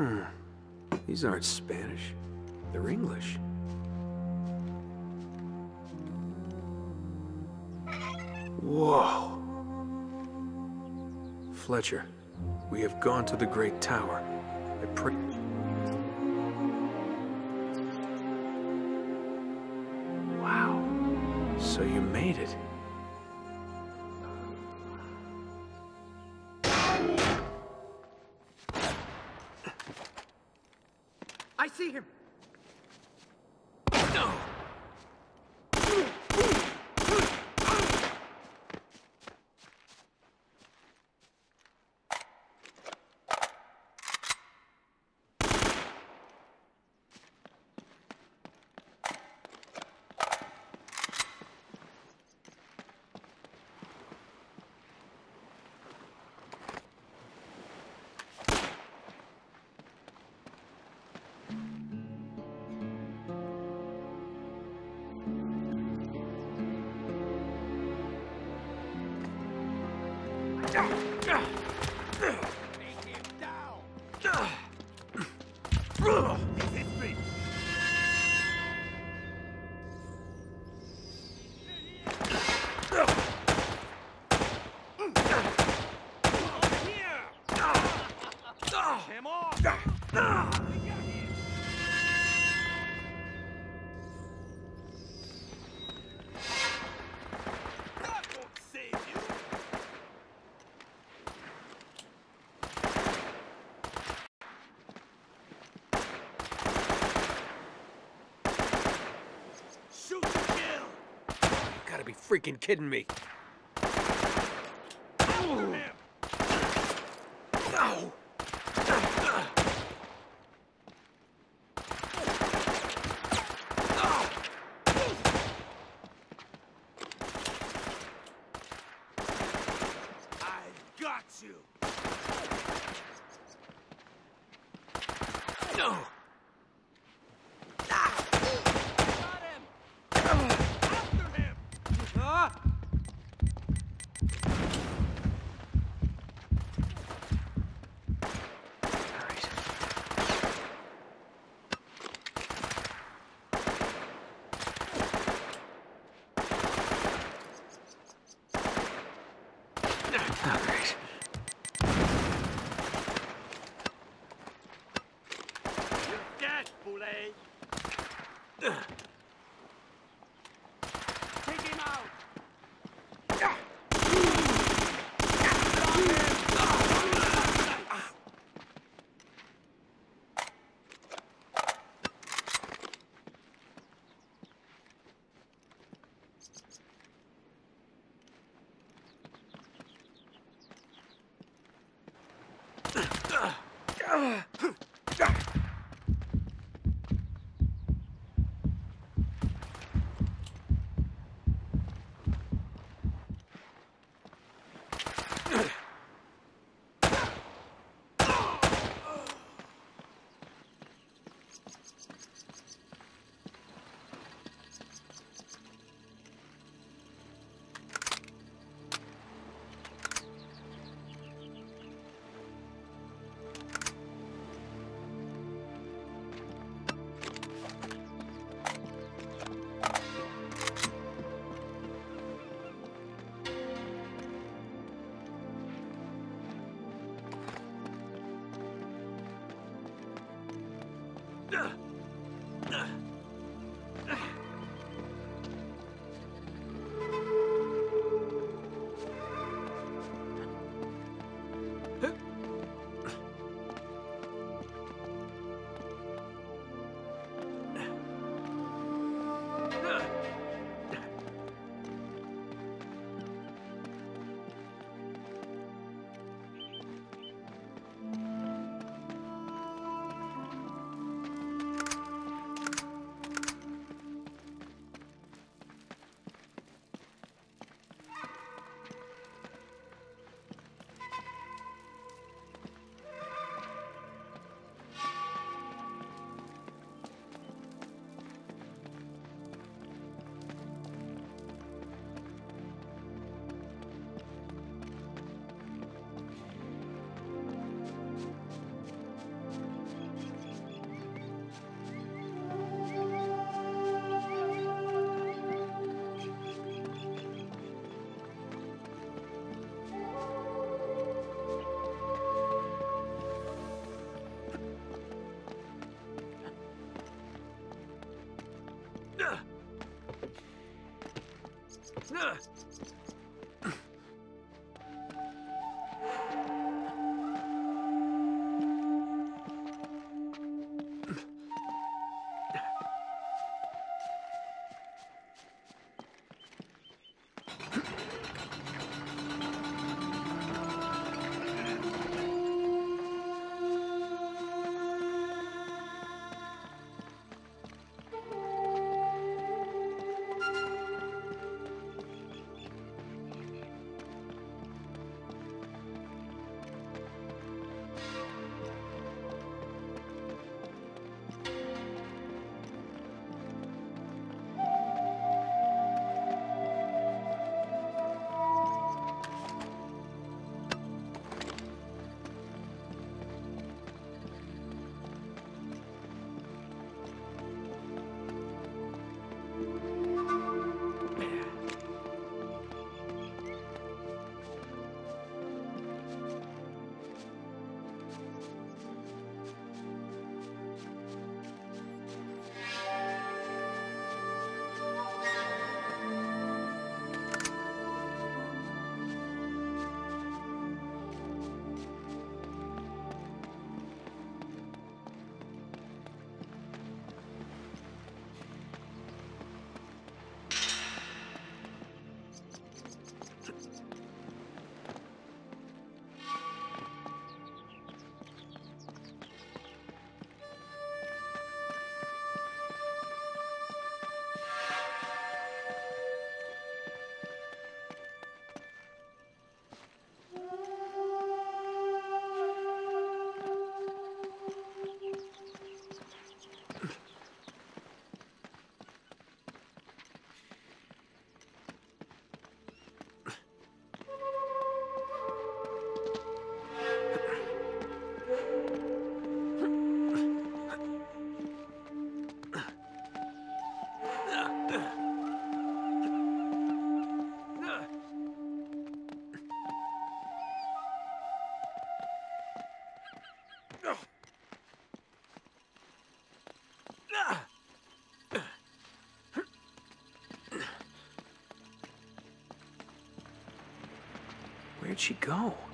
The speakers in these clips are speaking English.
Hmm. These aren't Spanish. They're English. Whoa. Fletcher, we have gone to the Great Tower. I pray... No! Shoot to freaking kidding me. She go?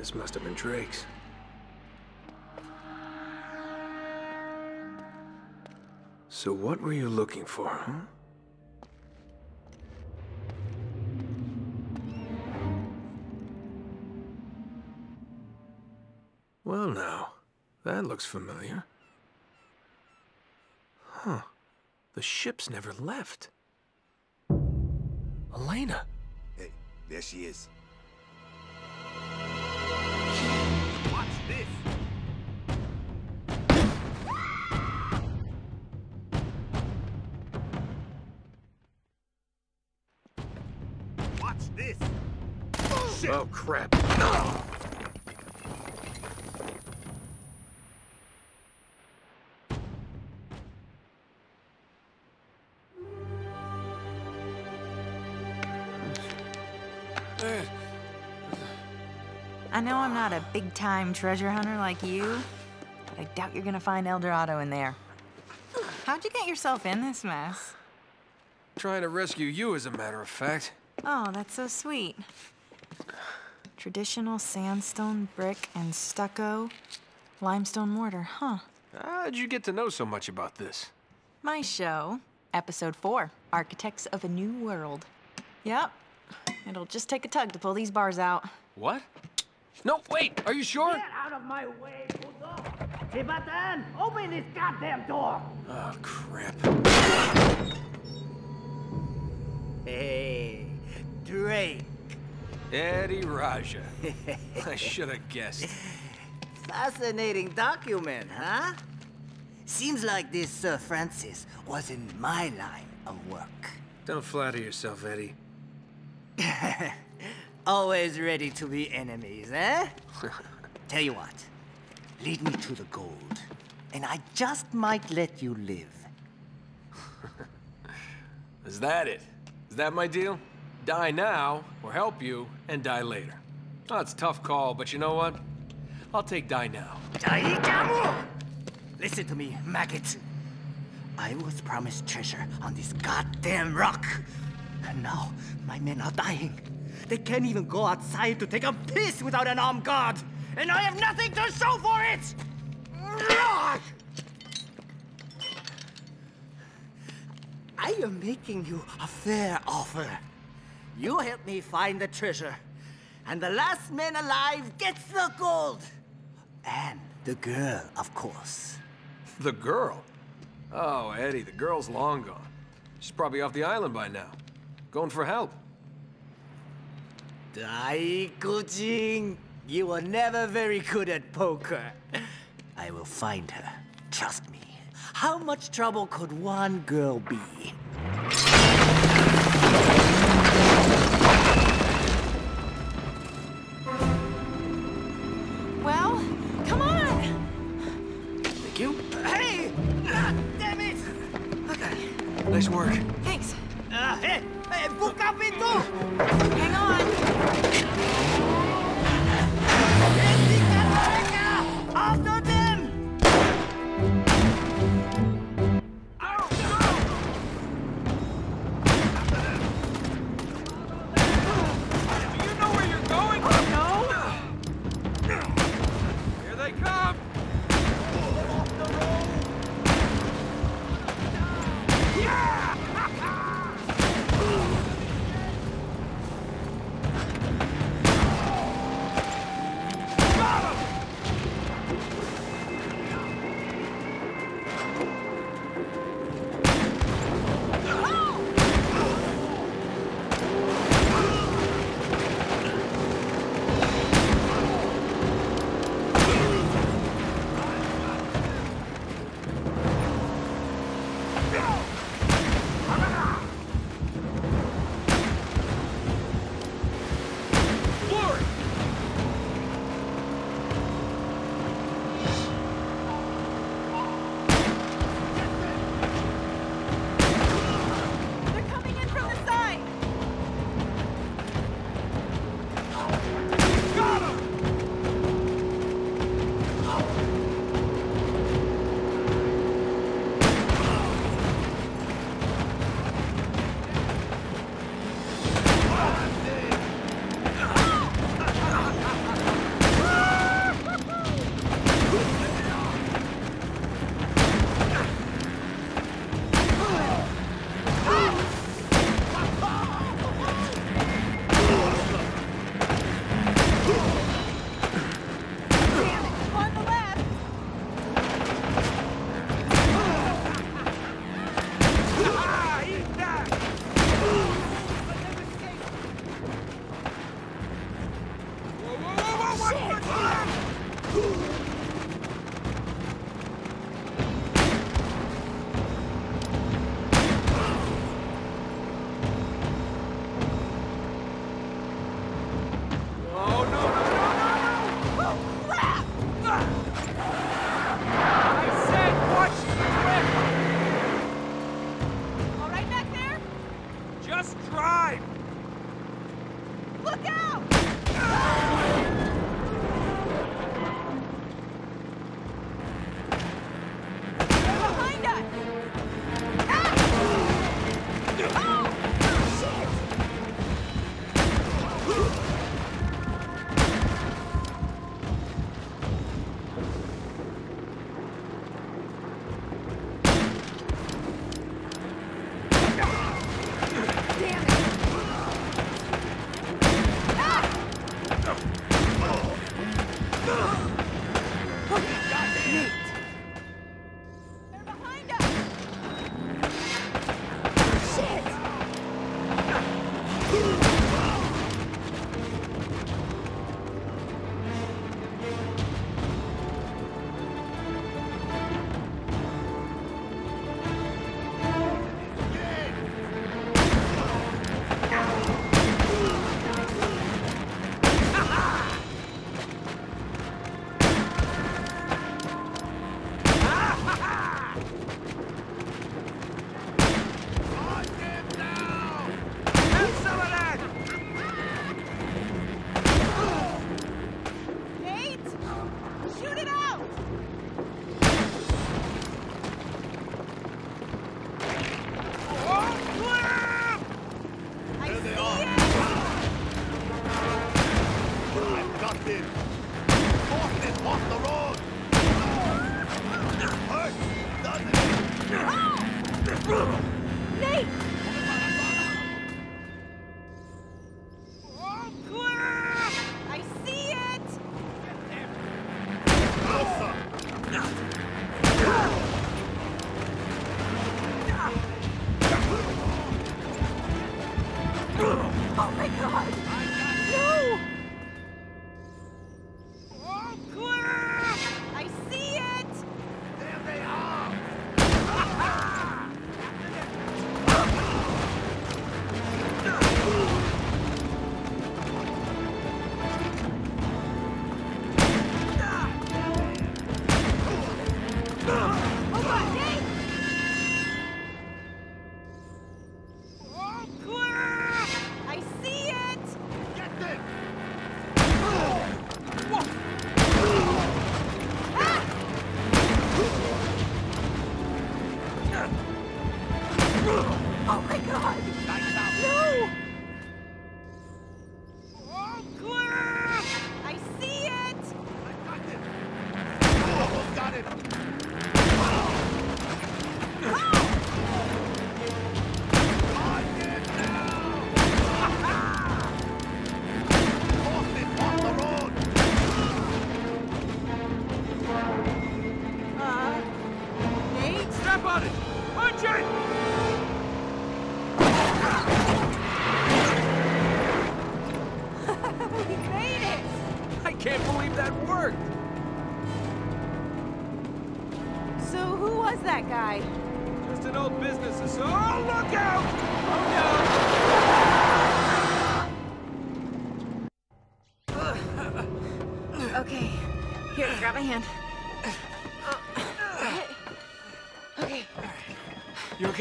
This must have been Drake's. So what were you looking for, huh? Well now, that looks familiar. Huh. The ship's never left. Elena! Hey, there she is. Oh, crap. I know I'm not a big-time treasure hunter like you, but I doubt you're gonna find El Dorado in there. How'd you get yourself in this mess? Trying to rescue you, as a matter of fact. Oh, that's so sweet. Traditional sandstone, brick, and stucco, limestone mortar, huh? How'd you get to know so much about this? My show, episode four, Architects of a New World. Yep, it'll just take a tug to pull these bars out. What? No, wait, are you sure? Get out of my way, puto! Hey, Batan, open this goddamn door! Oh, crap. Hey, Drake. Eddy Raja. I should have guessed. Fascinating document, huh? Seems like this Sir Francis was in my line of work. Don't flatter yourself, Eddy. Always ready to be enemies, eh? Tell you what, lead me to the gold, and I just might let you live. Is that it? Is that my deal? Die now, or help you, and die later. Oh, a tough call, but you know what? I'll take die now. Listen to me, maggot. I was promised treasure on this goddamn rock. And now my men are dying. They can't even go outside to take a piss without an armed guard. And I have nothing to show for it! I am making you a fair offer. You help me find the treasure, and the last man alive gets the gold. And the girl, of course. The girl? Oh, Eddy, the girl's long gone. She's probably off the island by now. Going for help. Daikujin, you were never very good at poker. I will find her. Trust me. How much trouble could one girl be? Nice work. Off the road! Hurt! Nate!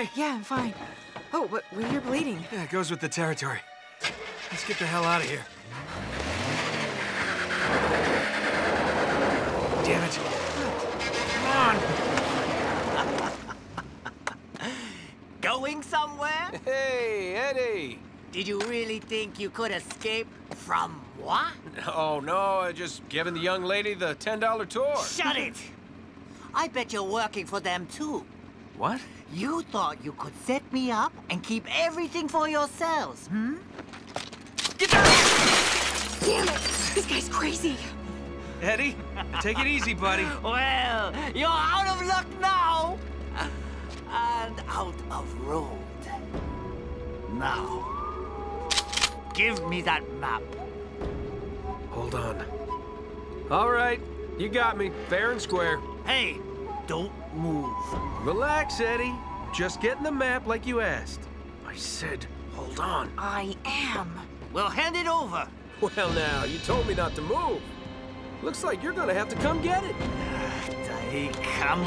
Okay? yeah, I'm fine. Oh, but well, you're bleeding. Yeah, it goes with the territory. Let's get the hell out of here. Damn it. Come on! Going somewhere? Hey, Eddy! Did you really think you could escape from what? Oh, no, I just giving the young lady the $10 tour. Shut it! I bet you're working for them too. What? You thought you could set me up and keep everything for yourselves, hmm? Get down! Damn it! This guy's crazy. Eddy, take it easy, buddy. Well, you're out of luck now! And out of road. Now, give me that map. Hold on. All right, you got me, fair and square. Hey, don't move. Relax, Eddy. Just get in the map like you asked. I said, hold on. I am. Well, hand it over. Well, now, you told me not to move. Looks like you're gonna have to come get it. Daikamu.